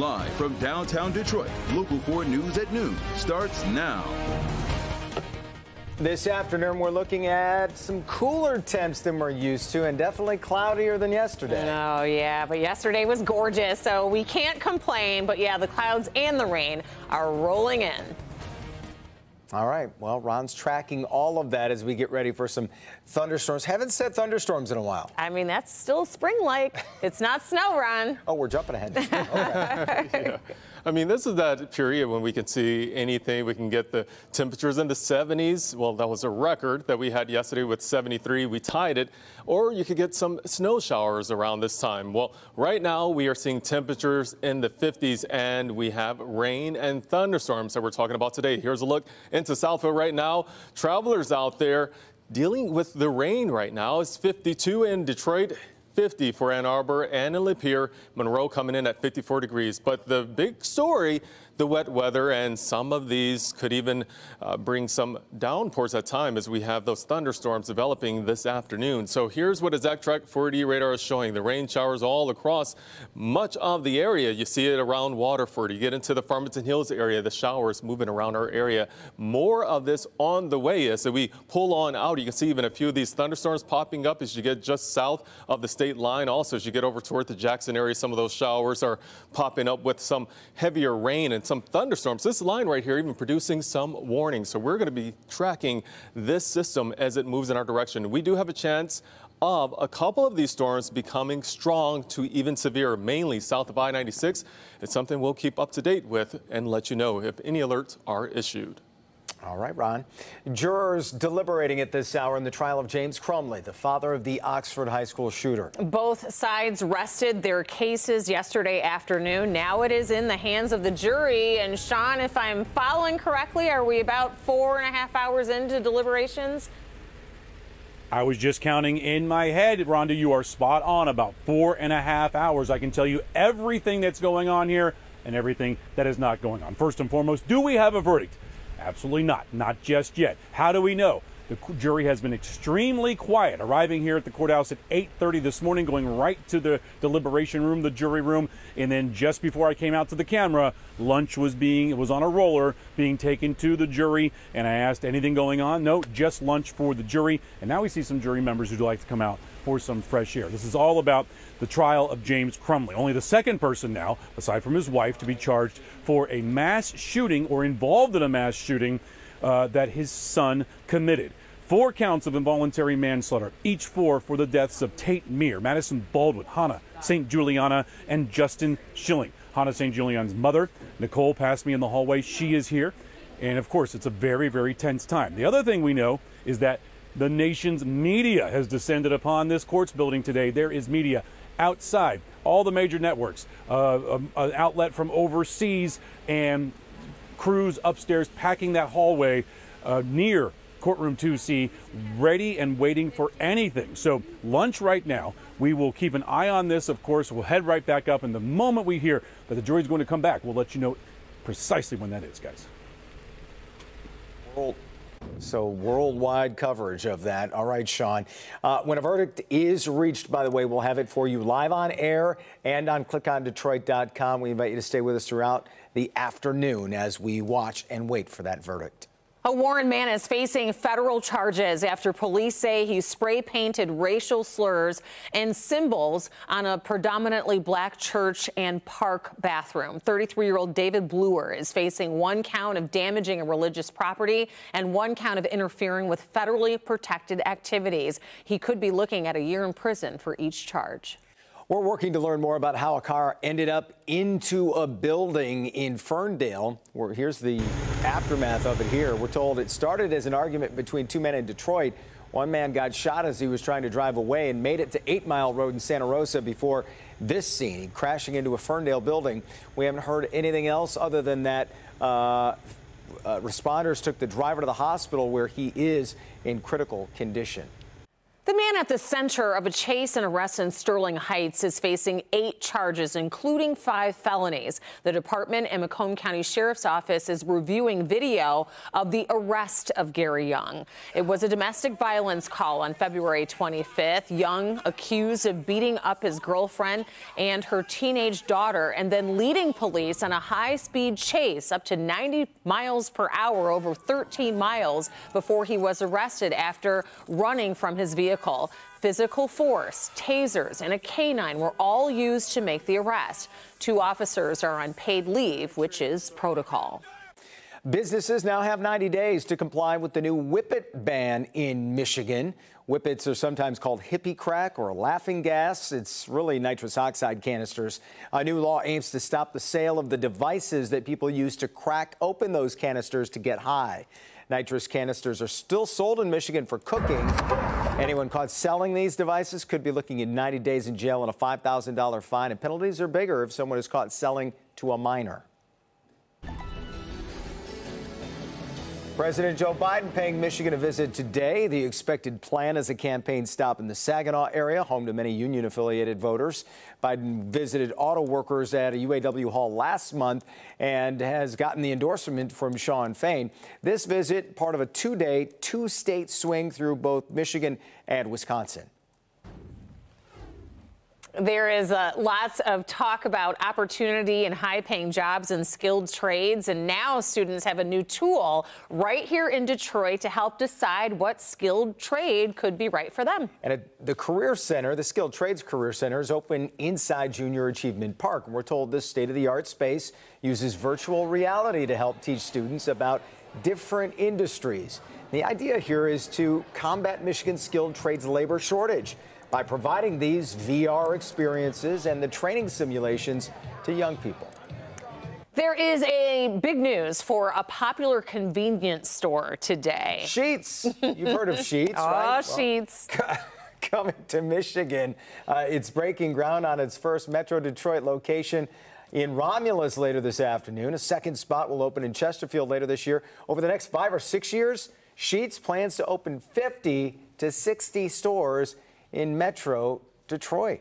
Live from downtown Detroit, Local 4 News at noon starts now. This afternoon, we're looking at some cooler temps than we're used to and definitely cloudier than yesterday. Oh, yeah, but yesterday was gorgeous, so we can't complain. But yeah, the clouds and the rain are rolling in. All right. Well, Ron's tracking all of that as we get ready for some thunderstorms. Haven't said thunderstorms in a while. I mean, that's still spring like. it's not snow, Ron. Oh, we're jumping ahead. Okay. yeah. I mean, this is that period when we can see anything. We can get the temperatures in the 70s. Well, that was a record that we had yesterday with 73. We tied it. Or you could get some snow showers around this time. Well, right now we are seeing temperatures in the 50s and we have rain and thunderstorms that we're talking about today. Here's a look into Southfield right now. Travelers out there dealing with the rain right now. It's 52 in Detroit. 50 for Ann Arbor and in Lapeer. Monroe coming in at 54 degrees. But the big story the wet weather, and some of these could even uh, bring some downpours at time as we have those thunderstorms developing this afternoon. So here's what a ZachTrack 4D radar is showing. The rain showers all across much of the area. You see it around Waterford. You get into the Farmington Hills area, the showers moving around our area. More of this on the way as we pull on out. You can see even a few of these thunderstorms popping up as you get just south of the state line. Also, as you get over toward the Jackson area, some of those showers are popping up with some heavier rain and some thunderstorms. This line right here even producing some warnings. So we're going to be tracking this system as it moves in our direction. We do have a chance of a couple of these storms becoming strong to even severe, mainly south of I-96. It's something we'll keep up to date with and let you know if any alerts are issued. All right, Ron. Jurors deliberating at this hour in the trial of James Crumbley, the father of the Oxford High School shooter. Both sides rested their cases yesterday afternoon. Now it is in the hands of the jury. And Sean, if I'm following correctly, are we about four and a half hours into deliberations? I was just counting in my head, Rhonda. You are spot on. About four and a half hours. I can tell you everything that's going on here and everything that is not going on. First and foremost, do we have a verdict? Absolutely not. Not just yet. How do we know? The jury has been extremely quiet, arriving here at the courthouse at 8:30 this morning, going right to the deliberation room, the jury room, and then just before I came out to the camera, lunch was being it was on a roller being taken to the jury, and I asked anything going on. No, just lunch for the jury. And now we see some jury members who'd like to come out for some fresh air. This is all about the trial of James Crumbley, only the second person now, aside from his wife, to be charged for a mass shooting or involved in a mass shooting uh, that his son committed. Four counts of involuntary manslaughter, each four for the deaths of Tate Myre, Madison Baldwin, Hannah St. Juliana, and Justin Schilling. Hannah St. Juliana's mother, Nicole, passed me in the hallway. She is here. And of course, it's a very, very tense time. The other thing we know is that the nation's media has descended upon this courts building today. There is media outside, all the major networks, uh, um, an outlet from overseas, and crews upstairs packing that hallway uh, near courtroom 2C, ready and waiting for anything. So, lunch right now. We will keep an eye on this, of course. We'll head right back up. And the moment we hear that the jury's going to come back, we'll let you know precisely when that is, guys. Well, so worldwide coverage of that. All right, Sean. Uh, when a verdict is reached, by the way, we'll have it for you live on air and on clickondetroit.com. We invite you to stay with us throughout the afternoon as we watch and wait for that verdict. A Warren man is facing federal charges after police say he spray painted racial slurs and symbols on a predominantly black church and park bathroom. 33 year old David Bluer is facing one count of damaging a religious property and one count of interfering with federally protected activities. He could be looking at a year in prison for each charge. We're working to learn more about how a car ended up into a building in Ferndale. Where here's the aftermath of it here. We're told it started as an argument between two men in Detroit. One man got shot as he was trying to drive away and made it to 8 Mile Road in Santa Rosa before this scene, crashing into a Ferndale building. We haven't heard anything else other than that uh, uh, responders took the driver to the hospital where he is in critical condition. The man at the center of a chase and arrest in Sterling Heights is facing eight charges, including five felonies. The department and Macomb County Sheriff's Office is reviewing video of the arrest of Gary Young. It was a domestic violence call on February 25th. Young accused of beating up his girlfriend and her teenage daughter and then leading police on a high speed chase up to 90 miles per hour over 13 miles before he was arrested after running from his vehicle vehicle. Physical force, tasers, and a canine were all used to make the arrest. Two officers are on paid leave, which is protocol. Businesses now have 90 days to comply with the new whippet ban in Michigan. Whippets are sometimes called hippie crack or laughing gas. It's really nitrous oxide canisters. A new law aims to stop the sale of the devices that people use to crack open those canisters to get high. Nitrous canisters are still sold in Michigan for cooking. Anyone caught selling these devices could be looking at 90 days in jail and a $5,000 fine, and penalties are bigger if someone is caught selling to a minor. President Joe Biden paying Michigan a visit today. The expected plan is a campaign stop in the Saginaw area, home to many union affiliated voters. Biden visited auto workers at a UAW hall last month and has gotten the endorsement from Shawn Fain. This visit, part of a two day, two state swing through both Michigan and Wisconsin. There is uh, lots of talk about opportunity and high paying jobs and skilled trades. And now students have a new tool right here in Detroit to help decide what skilled trade could be right for them. And at the Career Center, the Skilled Trades Career Center is open inside Junior Achievement Park. And we're told this state of the art space uses virtual reality to help teach students about different industries. The idea here is to combat Michigan's skilled trades labor shortage by providing these VR experiences and the training simulations to young people. There is a big news for a popular convenience store today. Sheetz. You've heard of Sheetz, oh, right? Oh, Sheetz. Well, coming to Michigan. Uh, it's breaking ground on its first Metro Detroit location in Romulus later this afternoon. A second spot will open in Chesterfield later this year. Over the next five or six years, Sheetz plans to open 50 to 60 stores in Metro Detroit.